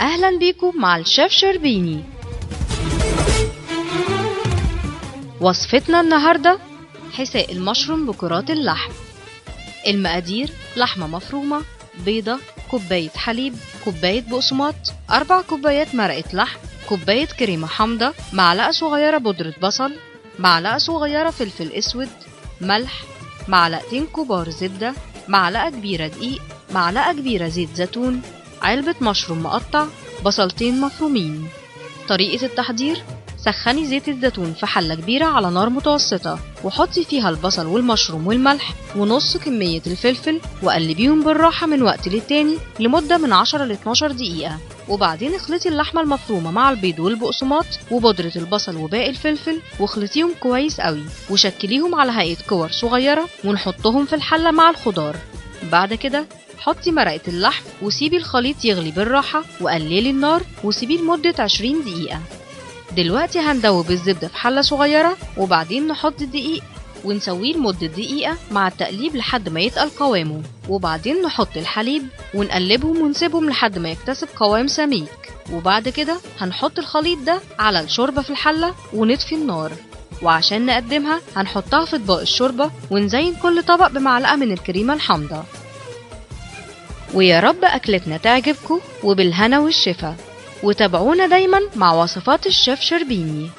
أهلا بيكم مع الشيف شربيني. وصفتنا النهاردة حساء المشروم بكرات اللحم. المقادير لحمة مفرومة بيضة كوباية حليب كوباية بقسماط أربع كوبايات مرقة لحم كوباية كريمة حامضة معلقة صغيرة بودرة بصل معلقة صغيرة فلفل أسود ملح معلقتين كبار زبدة معلقة كبيرة دقيق معلقة كبيرة زيت زيتون علبة مشروم مقطع بصلتين مفرومين. طريقة التحضير سخني زيت الزيتون في حلة كبيرة على نار متوسطة وحطي فيها البصل والمشروم والملح ونص كمية الفلفل وقلبيهم بالراحة من وقت للتاني لمدة من 10 ل 12 دقيقة. وبعدين اخلطي اللحمة المفرومة مع البيض والبقسماط وبودرة البصل وباقي الفلفل واخلطيهم كويس قوي. وشكليهم على هيئة كور صغيرة ونحطهم في الحلة مع الخضار. بعد كده حطي مرقة اللحم وسيبي الخليط يغلي بالراحة وقللي النار وسيبيه لمدة 20 دقيقة. دلوقتي هندوب الزبدة في حلة صغيرة وبعدين نحط الدقيق ونسويه لمدة دقيقة مع التقليب لحد ما يتقل قوامه. وبعدين نحط الحليب ونقلبهم ونسيبهم لحد ما يكتسب قوام سميك. وبعد كده هنحط الخليط ده على الشوربة في الحلة ونطفي النار. وعشان نقدمها هنحطها في اطباق الشوربة ونزين كل طبق بمعلقة من الكريمة الحامضة. ويا رب أكلتنا تعجبكم وبالهنا والشفا. وتابعونا دايما مع وصفات الشيف شربيني.